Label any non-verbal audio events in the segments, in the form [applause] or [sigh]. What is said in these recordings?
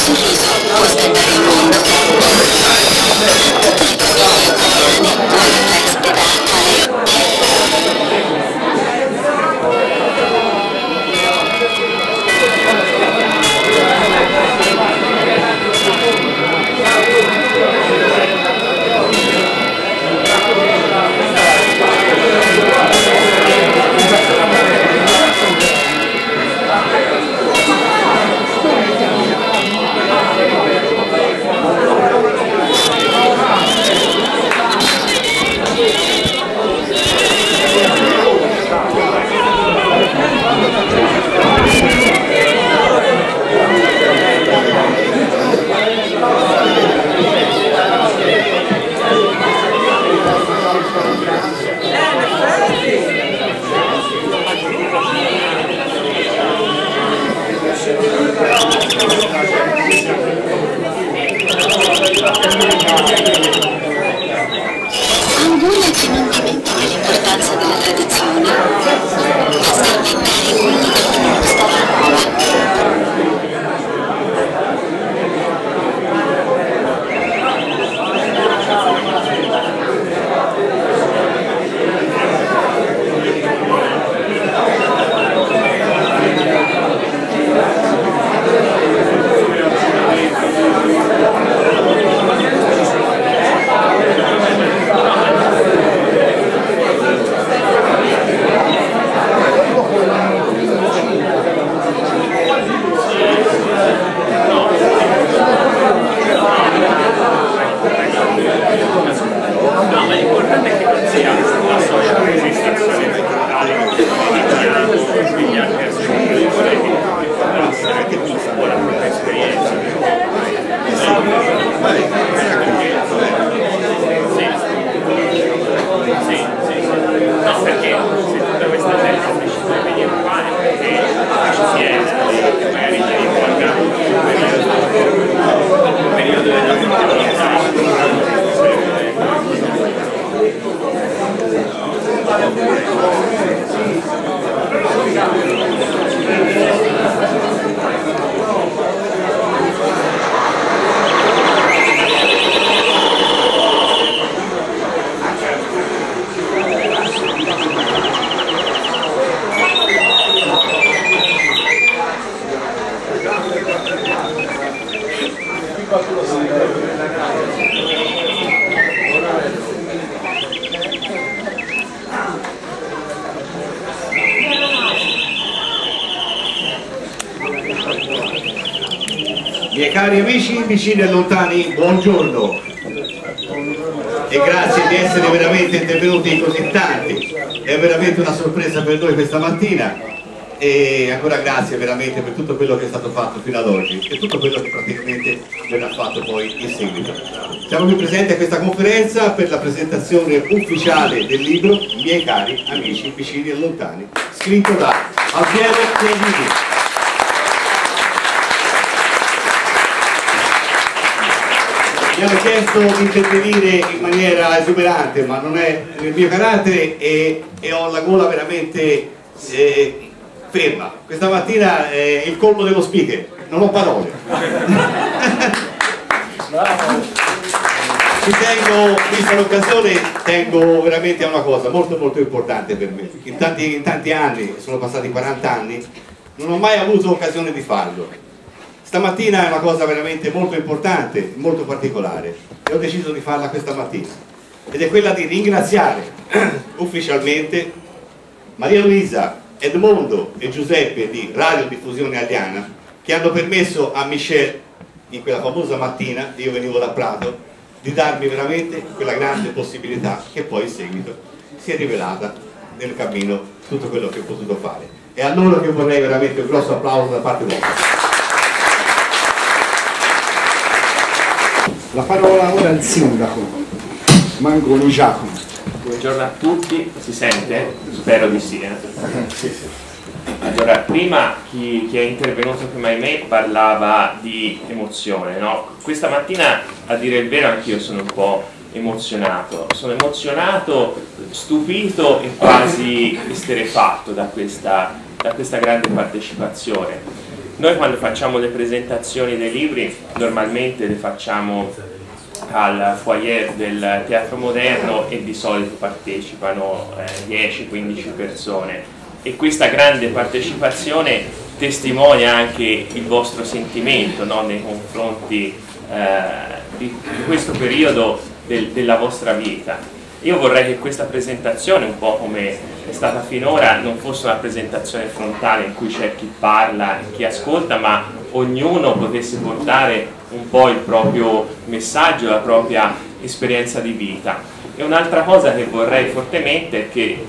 sorriso Miei cari amici, vicini e lontani, buongiorno e grazie di essere veramente intervenuti così tanti. È veramente una sorpresa per noi questa mattina e ancora grazie veramente per tutto quello che è stato fatto fino ad oggi e tutto quello che praticamente verrà fatto poi in seguito. Siamo qui presenti a questa conferenza per la presentazione ufficiale del libro Miei cari amici, vicini e lontani, scritto da Alpiero Chiavini. Mi hanno chiesto di intervenire in maniera esuberante, ma non è nel mio carattere e, e ho la gola veramente eh, ferma. Questa mattina è il colmo dello speaker, non ho parole. Ci tengo, vista l'occasione, tengo veramente a una cosa molto molto importante per me. In tanti, in tanti anni, sono passati 40 anni, non ho mai avuto occasione di farlo. Stamattina è una cosa veramente molto importante, molto particolare e ho deciso di farla questa mattina ed è quella di ringraziare [clears throat] ufficialmente Maria Luisa, Edmondo e Giuseppe di Radio Diffusione Aliana che hanno permesso a Michel in quella famosa mattina, io venivo da Prato, di darmi veramente quella grande possibilità che poi in seguito si è rivelata nel cammino tutto quello che ho potuto fare. E a loro che vorrei veramente un grosso applauso da parte vostra. La parola ora al sindaco. Mangoni Giacomo. Buongiorno a tutti, si sente? Spero di sì. Eh? Allora, prima chi, chi, è intervenuto prima di me parlava di emozione, no? Questa mattina, a dire il vero, anch'io sono un po' emozionato. Sono emozionato, stupito e quasi esterefatto da questa, da questa grande partecipazione. Noi quando facciamo le presentazioni dei libri normalmente le facciamo al foyer del teatro moderno e di solito partecipano eh, 10-15 persone e questa grande partecipazione testimonia anche il vostro sentimento no? nei confronti eh, di, questo periodo del, della vostra vita. Io vorrei che questa presentazione, un po' come è stata finora, non fosse una presentazione frontale in cui c'è chi parla e chi ascolta, ma ognuno potesse portare un po' il proprio messaggio, la propria esperienza di vita. E un'altra cosa che vorrei fortemente è che eh,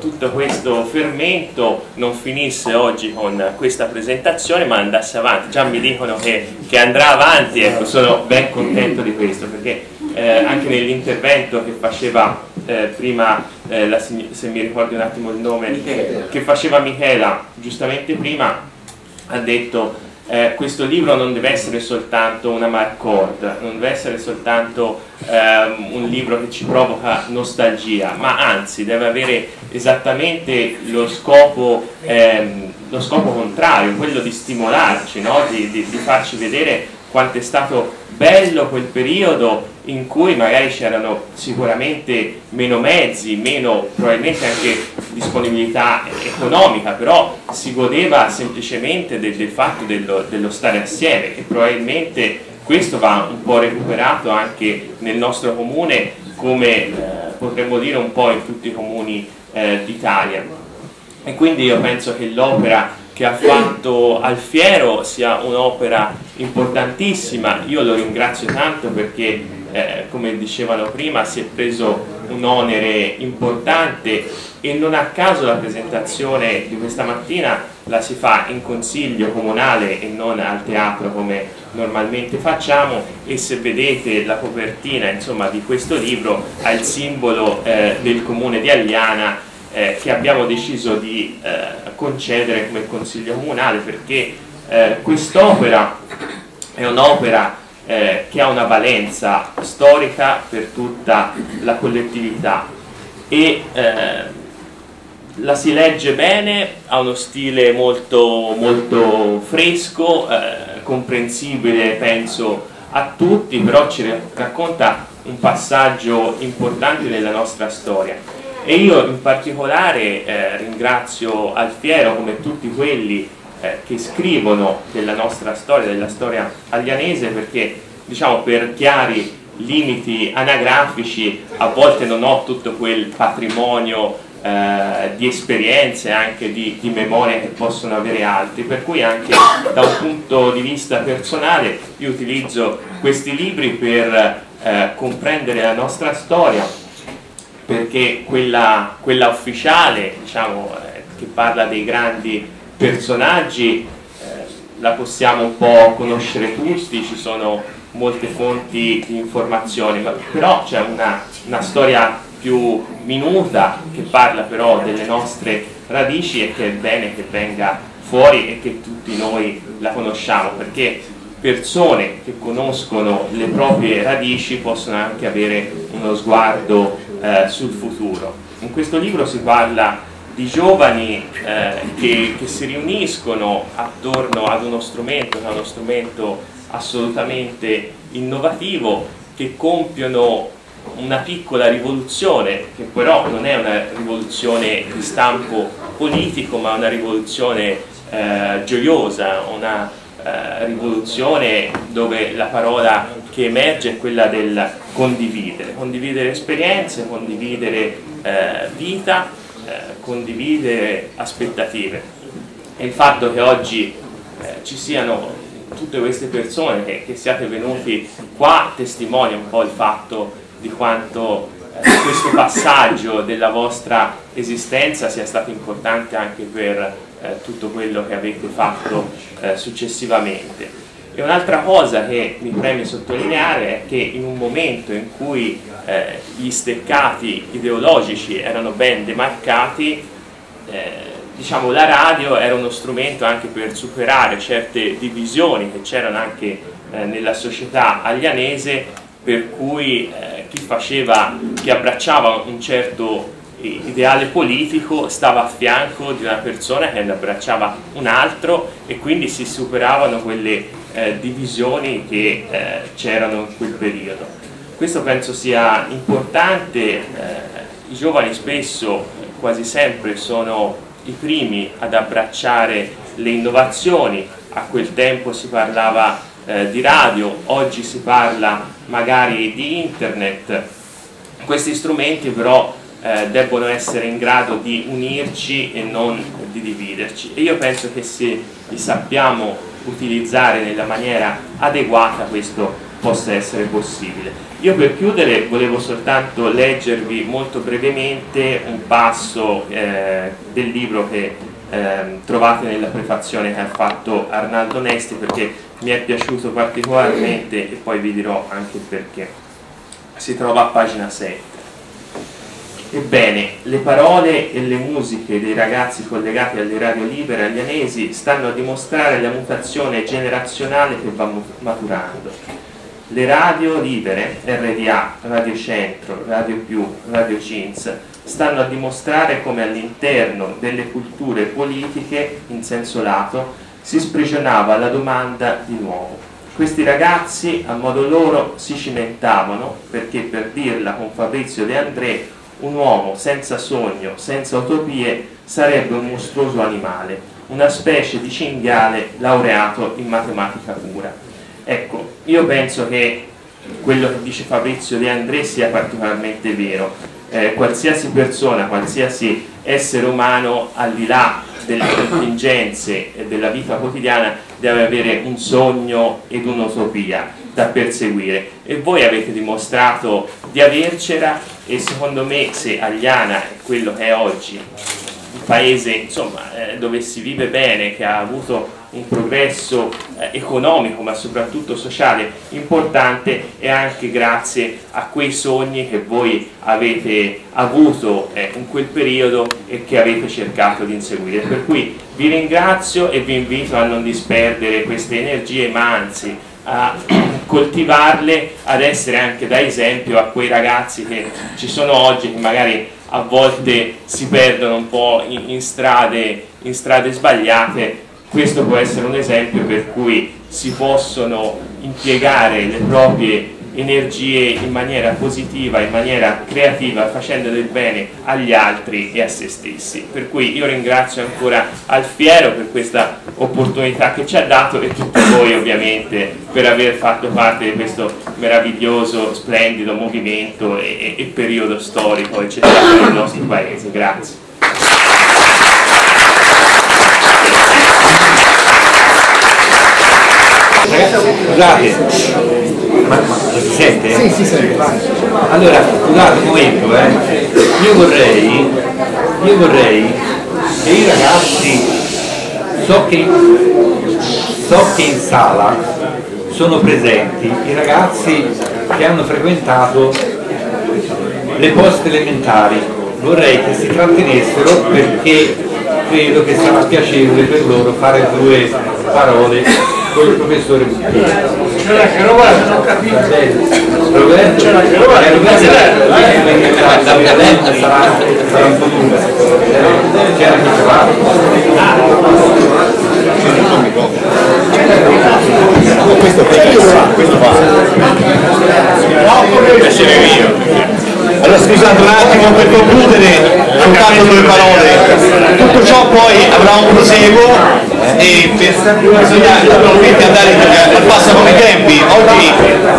tutto questo fermento non finisse oggi con questa presentazione ma andasse avanti. Già mi dicono che, che andrà avanti, ecco, sono ben contento di questo perché eh, anche nell'intervento che faceva eh, prima, eh, la, se mi ricordi un attimo il nome, Michela. che faceva Michela giustamente prima, ha detto eh, questo libro non deve essere soltanto una marcord, non deve essere soltanto ehm, un libro che ci provoca nostalgia, ma anzi deve avere esattamente lo scopo, ehm, lo scopo contrario, quello di stimolarci, no? di, di, di farci vedere quanto è stato bello quel periodo in cui magari c'erano sicuramente meno mezzi, meno probabilmente anche disponibilità economica, però si godeva semplicemente del, del fatto dello, dello, stare assieme e probabilmente questo va un po' recuperato anche nel nostro comune come eh, potremmo dire un po' in tutti i comuni eh, d'Italia. E quindi io penso che l'opera che ha fatto Alfiero sia un'opera importantissima, io lo ringrazio tanto perché eh, come dicevano prima si è preso un onere importante e non a caso la presentazione di questa mattina la si fa in consiglio comunale e non al teatro come normalmente facciamo. E se vedete la copertina insomma, di questo libro ha il simbolo eh, del comune di Agliana eh, che abbiamo deciso di eh, concedere come consiglio comunale perché eh, quest'opera è un'opera eh, che ha una valenza storica per tutta la collettività. E eh, la si legge bene, ha uno stile molto, molto fresco, eh, comprensibile penso a tutti, però ci racconta un passaggio importante della nostra storia. E io in particolare eh, ringrazio Alfiero come tutti quelli eh, che scrivono della nostra storia, della storia aglianese perché diciamo per chiari limiti anagrafici a volte non ho tutto quel patrimonio eh, di esperienze, anche di, di memoria che possono avere altri, per cui anche da un punto di vista personale io utilizzo questi libri per eh, comprendere la nostra storia perché quella, quella ufficiale, diciamo, eh, che parla dei grandi personaggi, eh, la possiamo un po' conoscere tutti, ci sono molte fonti di informazioni, ma però c'è una, una storia più minuta che parla però delle nostre radici e che è bene che venga fuori e che tutti noi la conosciamo perché persone che conoscono le proprie radici possono anche avere uno sguardo eh, sul futuro. In questo libro si parla di giovani eh, che, che, si riuniscono attorno ad uno strumento, che è uno strumento assolutamente innovativo, che compiono una piccola rivoluzione, che però non è una rivoluzione di stampo politico, ma una rivoluzione eh, gioiosa, una eh, rivoluzione dove la parola che emerge è quella del condividere, condividere esperienze, condividere eh, vita, eh, condividere aspettative. E il fatto che oggi eh, ci siano tutte queste persone, che, che, siate venuti qua, testimonia un po' il fatto di quanto eh, questo passaggio della vostra esistenza sia stato importante anche per eh, tutto quello che avete fatto eh, successivamente. E un'altra cosa che mi preme sottolineare è che in un momento in cui eh, gli steccati ideologici erano ben demarcati, eh, diciamo, la radio era uno strumento anche per superare certe divisioni che c'erano anche eh, nella società aglianese, per cui eh, chi, faceva, chi abbracciava un certo ideale politico stava a fianco di una persona che ne abbracciava un altro e quindi si superavano quelle eh, divisioni che eh, c'erano in quel periodo. Questo penso sia importante, eh, i giovani spesso, quasi sempre, sono i primi ad abbracciare le innovazioni, a quel tempo si parlava eh, di radio, oggi si parla magari di internet, questi strumenti però eh, debbono essere in grado di unirci e non di dividerci. E io penso che se li sappiamo utilizzare nella maniera adeguata questo possa essere possibile. Io per chiudere volevo soltanto leggervi molto brevemente un passo eh, del libro che eh, trovate nella prefazione che ha fatto Arnaldo Nesti perché mi è piaciuto particolarmente e poi vi dirò anche perché. Si trova a pagina 7. Ebbene, le parole e le musiche dei ragazzi collegati alle radio libere aglianesi stanno a dimostrare la mutazione generazionale che va maturando. Le radio libere, RDA, Radio Centro, Radio Più, Radio Cins, stanno a dimostrare come all'interno delle culture politiche, in senso lato, si sprigionava la domanda di nuovo. Questi ragazzi a modo loro si cimentavano, perché per dirla con Fabrizio De André, un uomo senza sogno, senza utopie, sarebbe un mostruoso animale, una specie di cinghiale laureato in matematica pura. Ecco, io penso che quello che dice Fabrizio De André sia particolarmente vero. Eh, qualsiasi persona, qualsiasi essere umano, al di là delle contingenze e della vita quotidiana, deve avere un sogno ed un'utopia da perseguire e voi avete dimostrato di avercela e secondo me se Agliana è quello che è oggi un paese insomma, eh, dove si vive bene, che ha avuto un progresso eh, economico ma soprattutto sociale importante è anche grazie a quei sogni che voi avete avuto eh, in quel periodo e che avete cercato di inseguire. Per cui vi ringrazio e vi invito a non disperdere queste energie ma anzi a [clears throat] coltivarle, ad essere anche da esempio a quei ragazzi che ci sono oggi che magari a volte si perdono un po' in, strade, in strade sbagliate, questo può essere un esempio per cui si possono impiegare le proprie energie in maniera positiva, in maniera creativa, facendo del bene agli altri e a se stessi. Per cui io ringrazio ancora Alfiero per questa opportunità che ci ha dato e tutti voi ovviamente per aver fatto parte di questo meraviglioso, splendido movimento e, e, periodo storico eccezionale del nostro paese. Grazie. Scusate, ma, ma si sente? Sì, si sente. Allora, scusate un momento, eh. Io vorrei, io vorrei che i ragazzi, so che, so che in sala sono presenti i ragazzi che hanno frequentato le poste elementari. Vorrei che si trattenessero perché credo che sarà piacevole per loro fare due parole con il professore Buttieri. C'è la carovana, non ho capito. Roberto, C'è la carovana, eh, Roberto, la la cadenza sarà, un po' lunga. C'era ce l'ha? Questo questo va. Piacere mio. Allora scusate un attimo per concludere soltanto due parole. Tutto ciò poi avrà un proseguo e bisogna naturalmente andare al passo con i tempi. Oggi,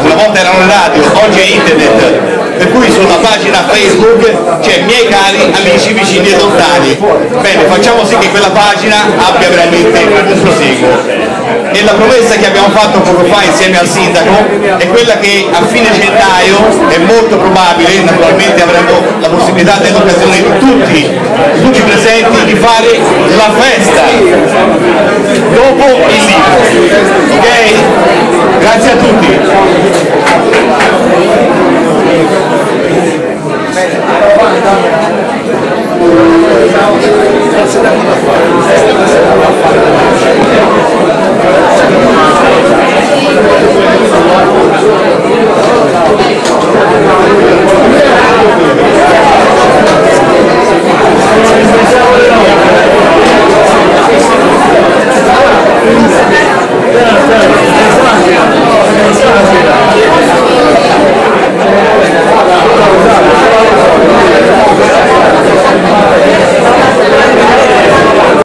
una volta erano le radio, oggi è internet per cui sulla pagina Facebook c'è miei cari amici vicini e lontani. Bene, facciamo sì che quella pagina abbia veramente un proseguo promessa che abbiamo fatto poco fa insieme al sindaco è quella che a fine gennaio è molto probabile, naturalmente avremo la possibilità dell'occasione di tutti, tutti presenti di fare la festa dopo il libro. Ok? Grazie a tutti. Bene,